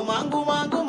mangu mangu